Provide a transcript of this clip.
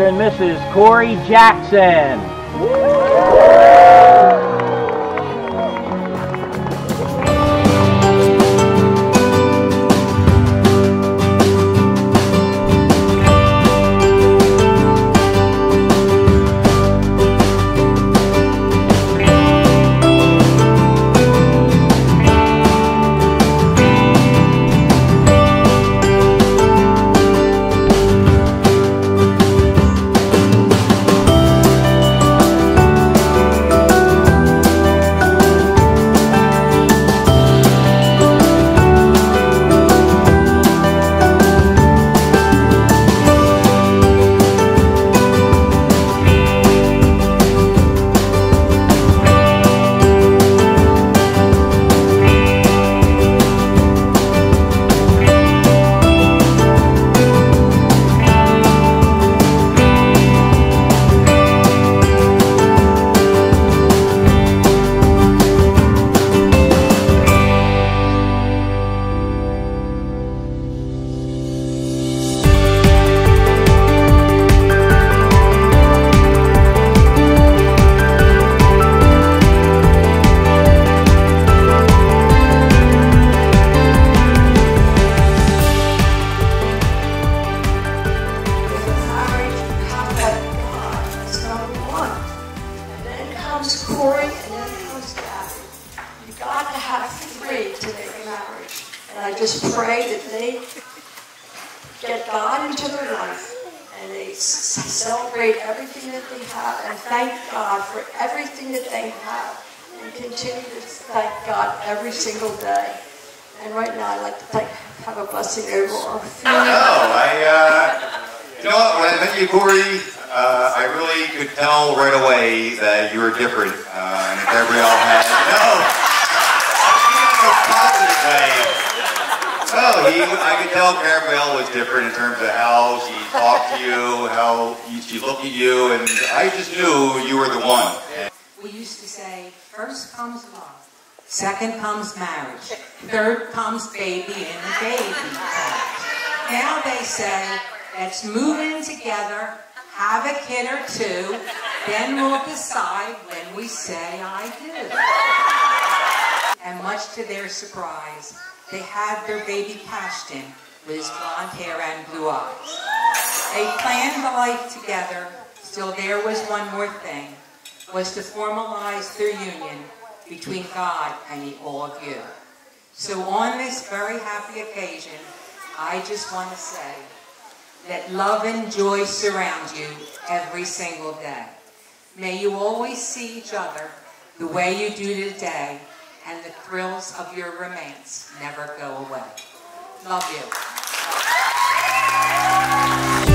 Mr. and Mrs. Corey Jackson. Pray that they get God into their life and they celebrate everything that they have and thank God for everything that they have and continue to thank God every single day. And right now, I'd like to thank, have a blessing over our No, I, uh, you know what, when I met you, Corey, uh, I really could tell right away that you were different, uh, and Gabrielle had, no, in a positive way. No, he, I could tell Gabrielle was different in terms of how she talked to you, how she looked at you, and I just knew you were the one. We used to say, first comes love, second comes marriage, third comes baby the baby. Now they say, let's move in together, have a kid or two, then we'll decide when we say I do. And much to their surprise, they had their baby Ashton with his blonde hair and blue eyes. They planned the life together, still there was one more thing, was to formalize their union between God and all of you. So on this very happy occasion, I just want to say that love and joy surround you every single day. May you always see each other the way you do today, and the thrills of your romance never go away. Love you.